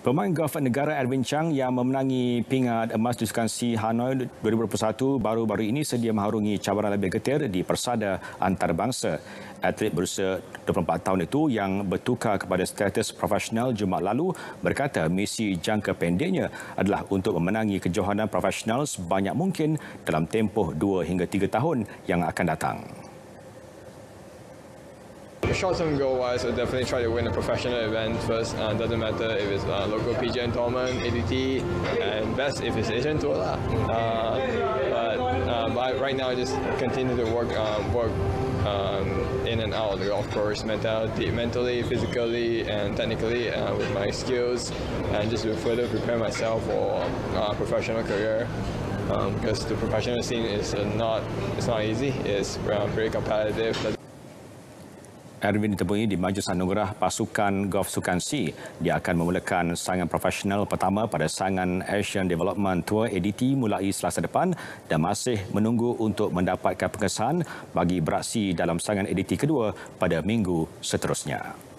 Pemain golf negara Edwin Chang yang memenangi pingat emas di Sukan C Hanoi 2021 baru-baru ini sedia mengharungi cabaran lebih getir di persada antarabangsa. Atlet berusia 24 tahun itu yang bertukar kepada status profesional Jumaat lalu berkata misi jangka pendeknya adalah untuk memenangi kejohanan profesional sebanyak mungkin dalam tempoh 2 hingga 3 tahun yang akan datang. Short-term goal-wise, I'll definitely try to win a professional event first. Uh, doesn't matter if it's a local PGN tournament, ADT, and best if it's Asian Tour. Uh, but, uh, but right now, I just continue to work um, work um, in and out of the golf course, mentality, mentally, physically, and technically uh, with my skills, and just to further prepare myself for a professional career. Um, because the professional scene is not it's not easy. It's uh, very competitive. Erwin ditemui di Majlis Anugerah Pasukan Golf Sukan C. Dia akan memulakan sangan profesional pertama pada sangan Asian Development Tour ADT mulai selasa depan dan masih menunggu untuk mendapatkan pengesahan bagi beraksi dalam sangan ADT kedua pada minggu seterusnya.